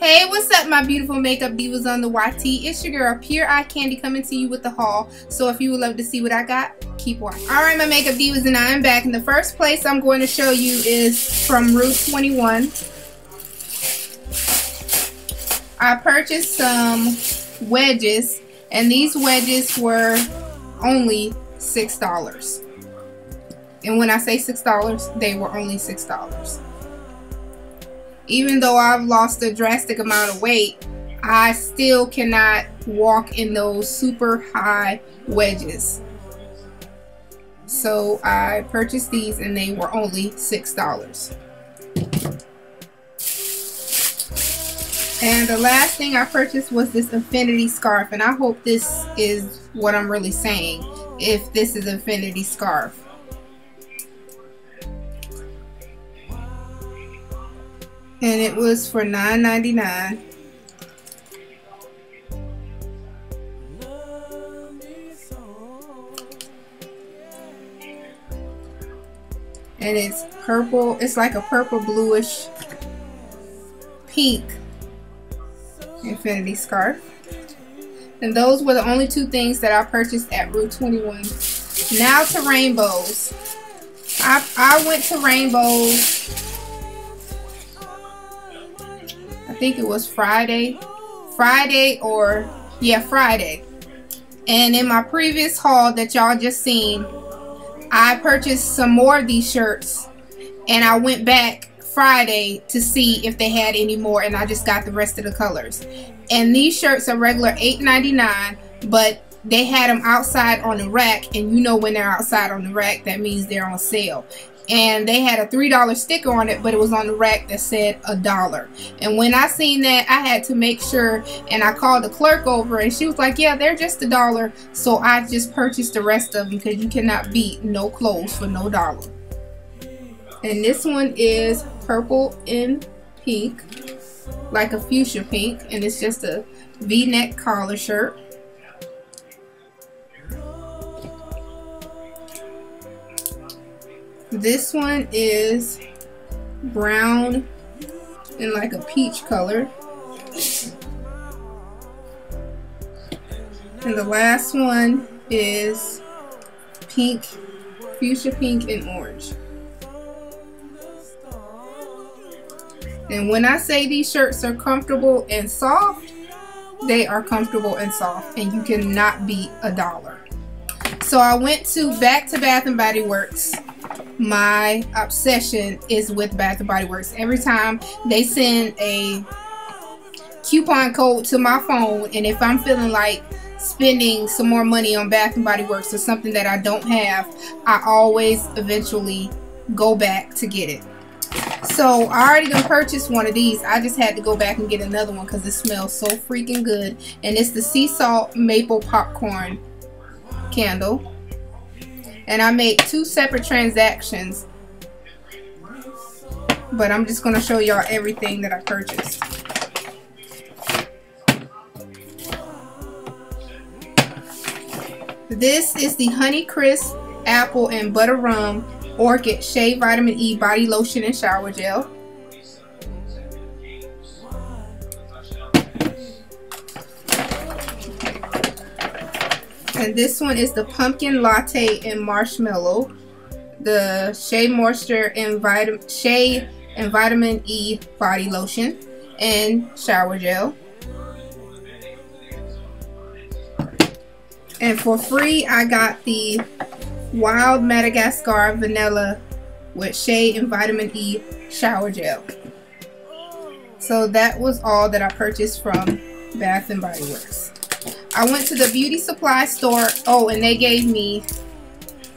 Hey, what's up, my beautiful makeup divas on the YT? It's your girl, Pure Eye Candy, coming to you with the haul. So if you would love to see what I got, keep watching. All right, my makeup divas, and I am back. And the first place I'm going to show you is from Rue 21. I purchased some wedges, and these wedges were only $6. And when I say $6, they were only $6 even though I've lost a drastic amount of weight, I still cannot walk in those super high wedges. So I purchased these and they were only $6. And the last thing I purchased was this infinity scarf and I hope this is what I'm really saying if this is infinity scarf. And it was for $9.99 and it's purple it's like a purple bluish pink infinity scarf. And those were the only two things that I purchased at Rue 21 now to rainbows. I, I went to rainbows think it was Friday. Friday or, yeah, Friday. And in my previous haul that y'all just seen, I purchased some more of these shirts. And I went back Friday to see if they had any more. And I just got the rest of the colors. And these shirts are regular $8.99. But they had them outside on the rack. And you know when they're outside on the rack, that means they're on sale and they had a three dollar sticker on it but it was on the rack that said a dollar. And when i seen that i had to make sure and i called the clerk over and she was like yeah they're just a dollar. So i just purchased the rest of them because you cannot beat no clothes for no dollar. And this one is purple and pink like a fuchsia pink and it's just a v-neck collar shirt This one is brown and like a peach color. And the last one is pink, fuchsia pink and orange. And when I say these shirts are comfortable and soft, they are comfortable and soft and you cannot beat a dollar. So I went to Back to Bath and Body Works my obsession is with Bath and Body Works. Every time they send a coupon code to my phone, and if I'm feeling like spending some more money on Bath and Body Works or something that I don't have, I always eventually go back to get it. So I already done purchased one of these. I just had to go back and get another one because it smells so freaking good. And it's the sea salt maple popcorn candle and I made two separate transactions but I'm just going to show y'all everything that I purchased. This is the Honey Crisp Apple and Butter Rum Orchid Shea Vitamin E Body Lotion and Shower Gel. And this one is the Pumpkin Latte and Marshmallow. The Shea Moisture and Vitamin Shea and Vitamin E Body Lotion and Shower Gel. And for free, I got the Wild Madagascar Vanilla with Shea and Vitamin E Shower Gel. So that was all that I purchased from Bath and Body Works. I went to the beauty supply store. Oh, and they gave me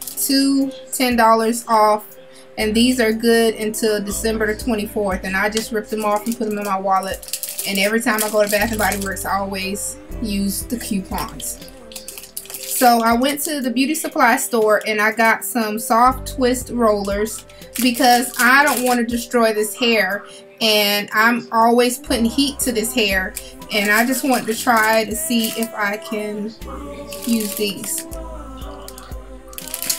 two $10 off. And these are good until December the 24th. And I just ripped them off and put them in my wallet. And every time I go to Bath & Body Works, I always use the coupons. So I went to the beauty supply store and I got some soft twist rollers because I don't want to destroy this hair and I'm always putting heat to this hair and I just want to try to see if I can use these.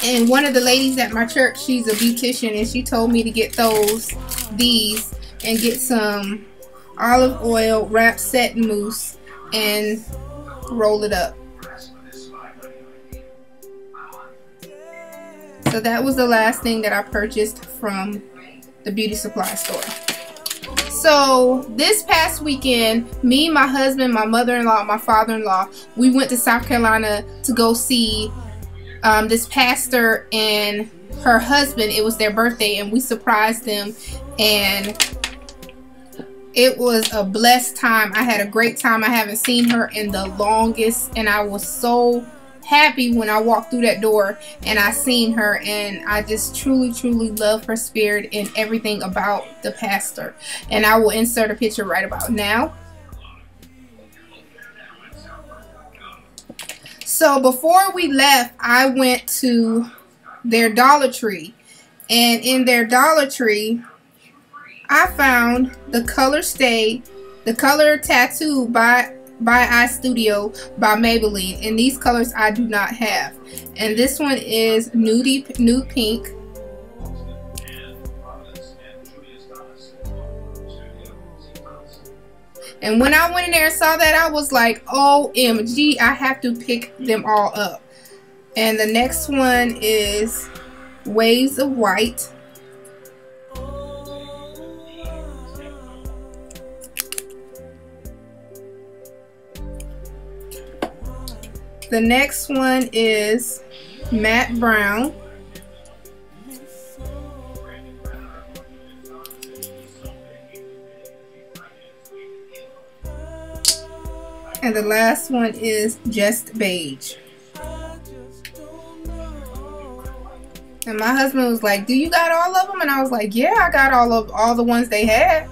And one of the ladies at my church, she's a beautician and she told me to get those, these, and get some olive oil, wrap set mousse, and roll it up. So that was the last thing that I purchased from the beauty supply store. So this past weekend, me, my husband, my mother-in-law, my father-in-law, we went to South Carolina to go see um, this pastor and her husband. It was their birthday and we surprised them and it was a blessed time. I had a great time. I haven't seen her in the longest and I was so happy when I walked through that door and I seen her and I just truly truly love her spirit and everything about the pastor. And I will insert a picture right about now. So before we left I went to their Dollar Tree. And in their Dollar Tree I found the color stay the color tattoo by by Eye Studio by Maybelline. And these colors I do not have. And this one is nudie, nude pink. And when I went in there and saw that, I was like, OMG, I have to pick them all up. And the next one is Waves of White. The next one is Matte Brown. And the last one is Just Beige. And my husband was like, do you got all of them? And I was like, yeah, I got all of all the ones they had.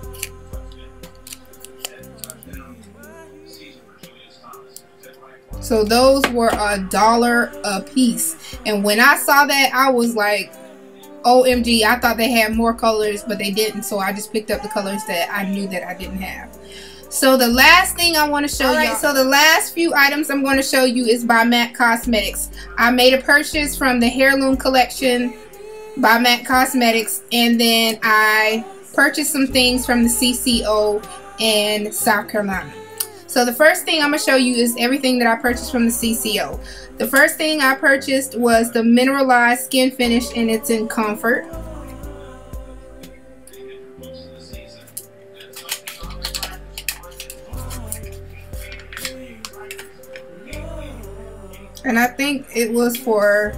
So those were a dollar a piece. And when I saw that, I was like, OMG, I thought they had more colors, but they didn't. So I just picked up the colors that I knew that I didn't have. So the last thing I want to show you, so the last few items I'm going to show you is by MAC Cosmetics. I made a purchase from the Heirloom Collection by MAC Cosmetics, and then I purchased some things from the CCO in South Carolina. So the first thing I'm going to show you is everything that I purchased from the CCO. The first thing I purchased was the mineralized skin finish and it's in comfort. And I think it was for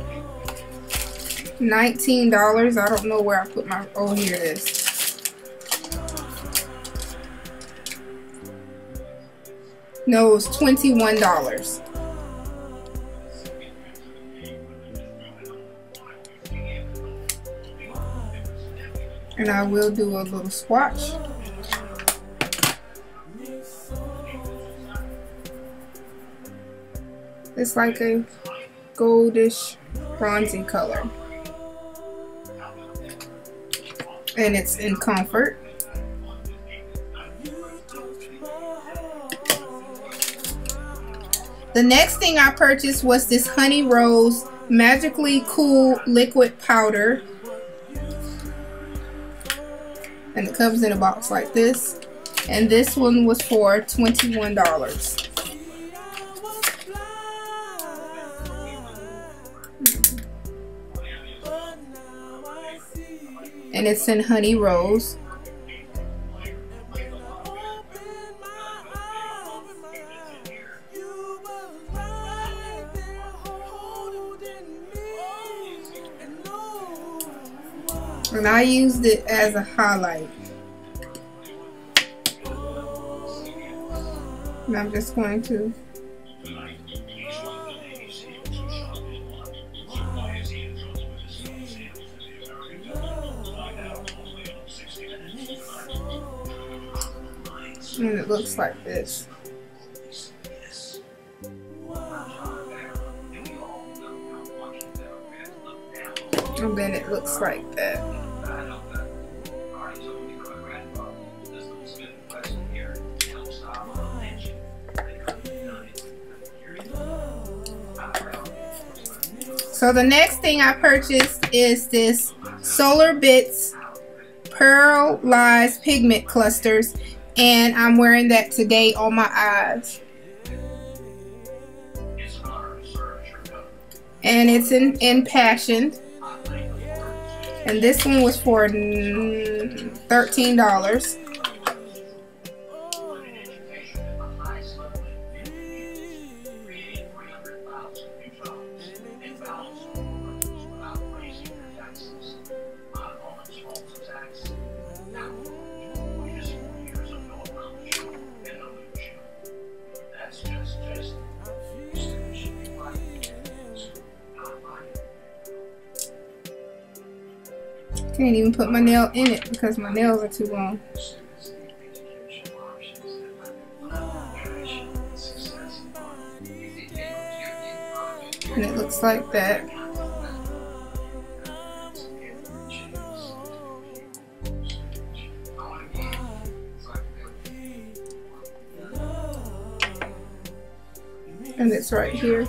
$19. I don't know where I put my, oh here it is. No, it was $21. And I will do a little swatch. It's like a goldish bronzy color. And it's in comfort. The next thing I purchased was this Honey Rose Magically Cool Liquid Powder. And it comes in a box like this. And this one was for $21. And it's in Honey Rose. I used it as a highlight. And I'm just going to and it looks like this. And then it looks like that. So the next thing I purchased is this Solar Bits Pearlized Pigment Clusters. And I'm wearing that today on my eyes. And it's in, in Passion. And this one was for $13. Can't even put my nail in it because my nails are too long. And it looks like that. And it's right here.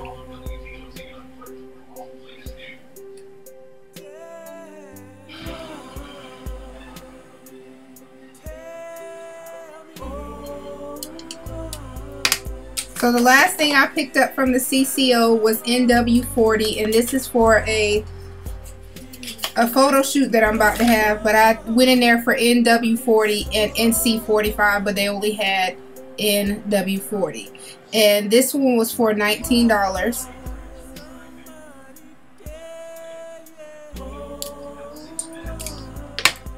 So the last thing I picked up from the CCO was NW40 and this is for a a photo shoot that I'm about to have but I went in there for NW40 and NC45 but they only had NW40 and this one was for $19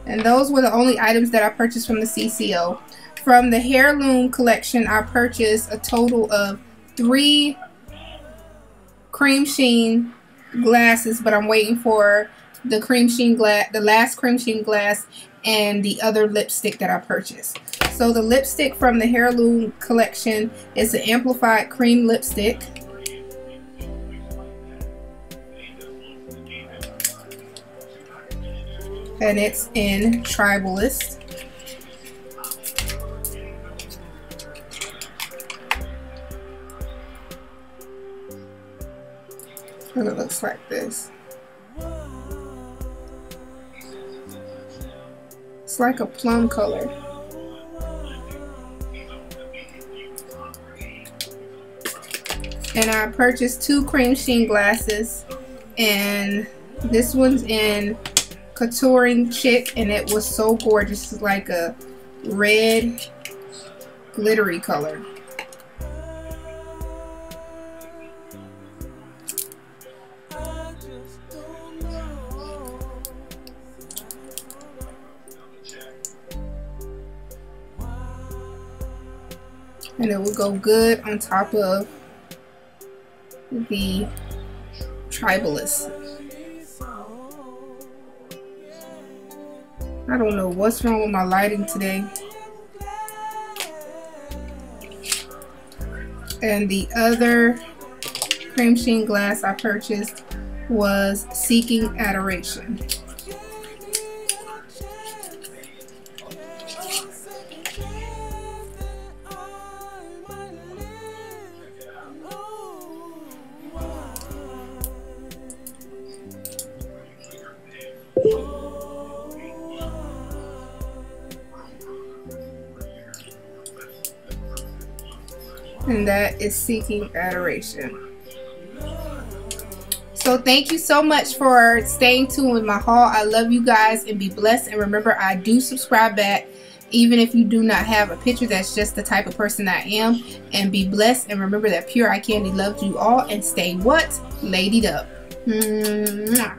and those were the only items that I purchased from the CCO from the Heirloom collection, I purchased a total of three cremesheen glasses, but I'm waiting for the cremesheen glass, the last cremesheen glass, and the other lipstick that I purchased. So the lipstick from the Heirloom collection is an amplified cream lipstick. And it's in Tribalist. And it looks like this. It's like a plum color. And I purchased two cremesheen glasses. And this one's in Couturing Chick. And it was so gorgeous. It's like a red glittery color. And it will go good on top of the tribalist. I don't know what's wrong with my lighting today. And the other cremesheen glass I purchased was Seeking Adoration. And that is seeking adoration. So thank you so much for staying tuned with my haul. I love you guys and be blessed. And remember, I do subscribe back even if you do not have a picture. That's just the type of person I am. And be blessed. And remember that Pure Eye Candy loves you all. And stay what? Ladied up. Mwah.